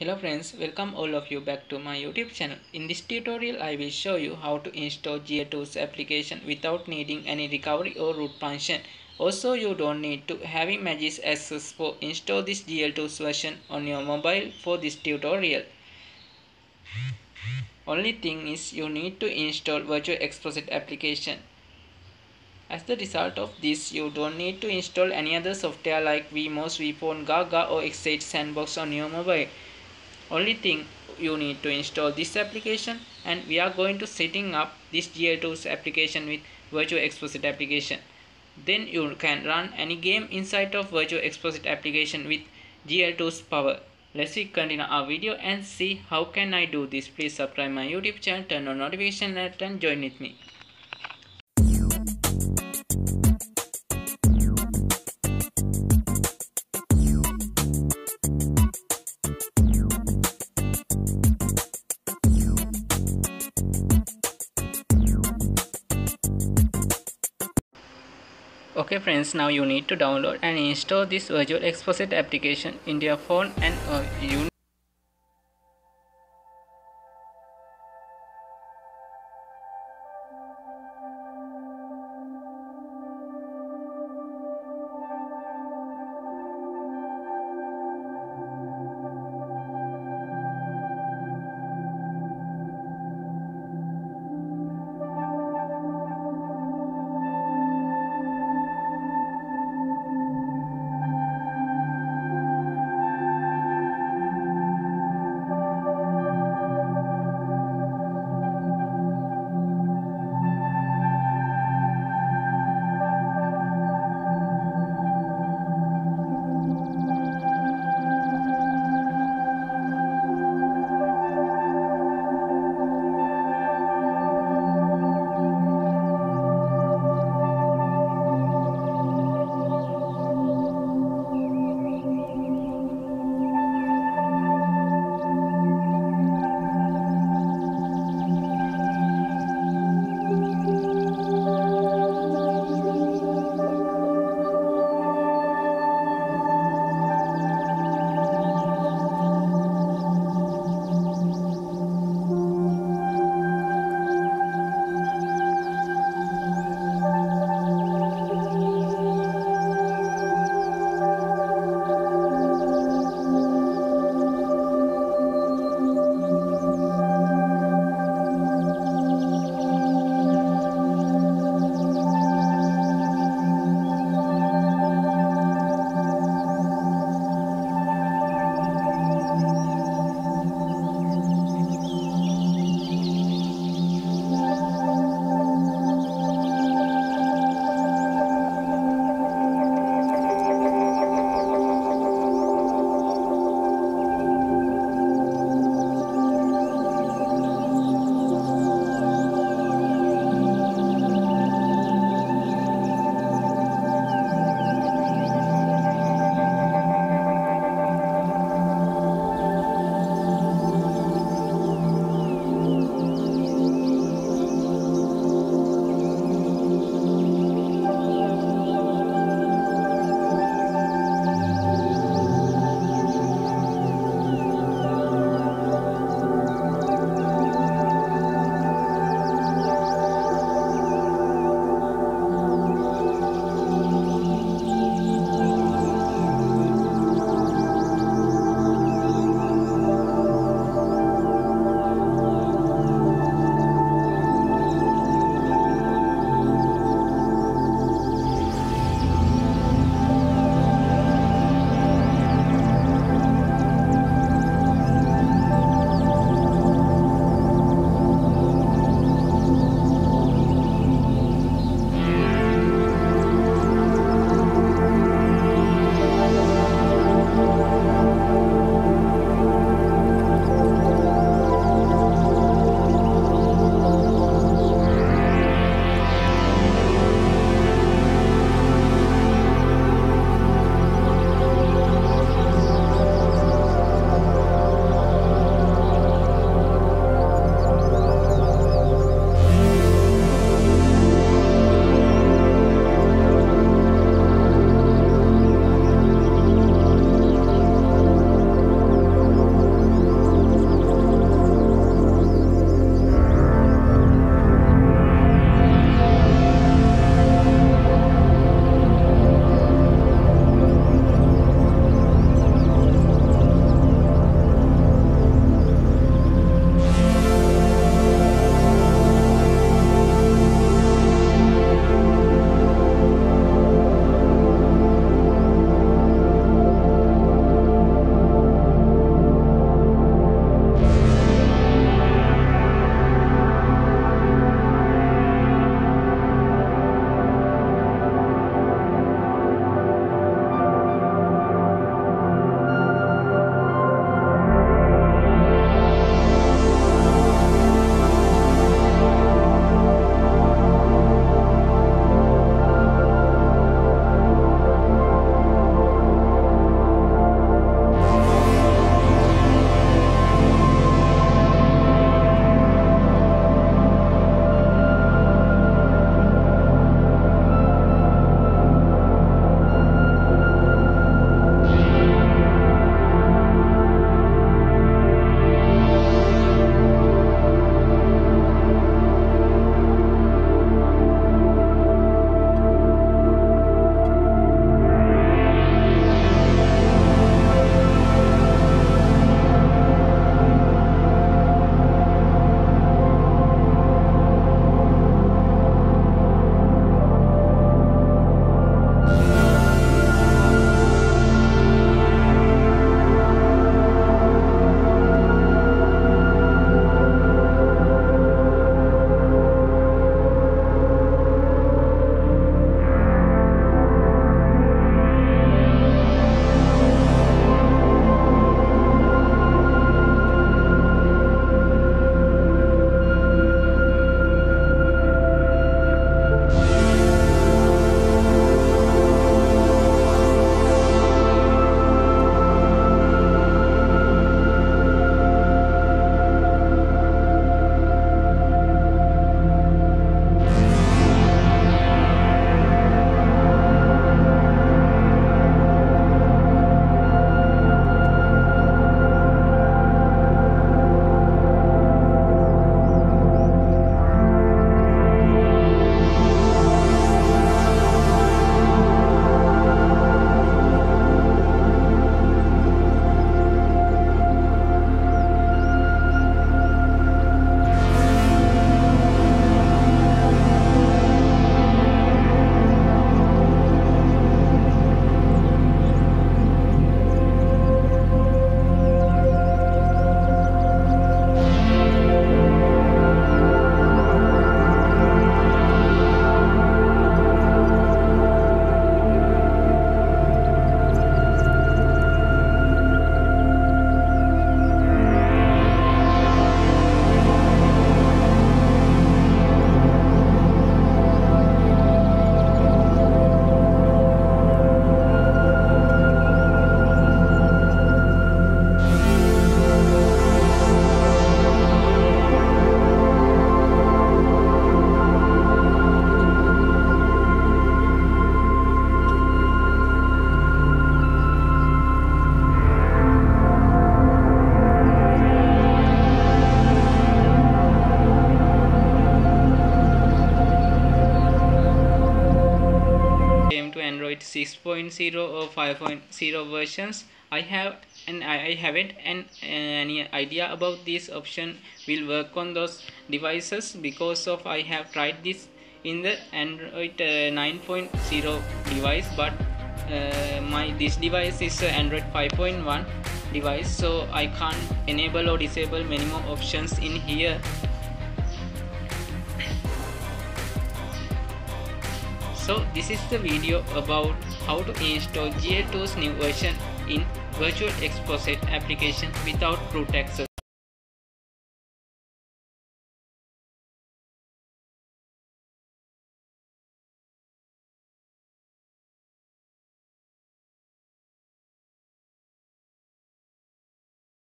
Hello friends, welcome all of you back to my YouTube channel. In this tutorial I will show you how to install GLTools application without needing any recovery or root function. Also you don't need to have Magisk access for install this GLTools version on your mobile for this tutorial. Only thing is you need to install VirtualXposed application. As the result of this, you don't need to install any other software like VMOS, vPhone, Gaga or X8 Sandbox on your mobile only thing you need to install this application and we are going to setting up this GLTools application with VirtualXposed application. Then you can run any game inside of VirtualXposed application with GLTools power. Let's continue our video and see how can I do this. Please subscribe my YouTube channel turn on notification and join with me okay friends now you need to download and install this VirtualXposed application in your phone and uh, you 6.0 or 5.0 versions. I have and I haven't an, any idea about this option. Will work on those devices because of I have tried this in the Android uh, 9.0 device but uh, my this device is Android 5.1 device so I can't enable or disable many more options in here so this is the video about how to install GLTools new version in Virtual Exposit application without root access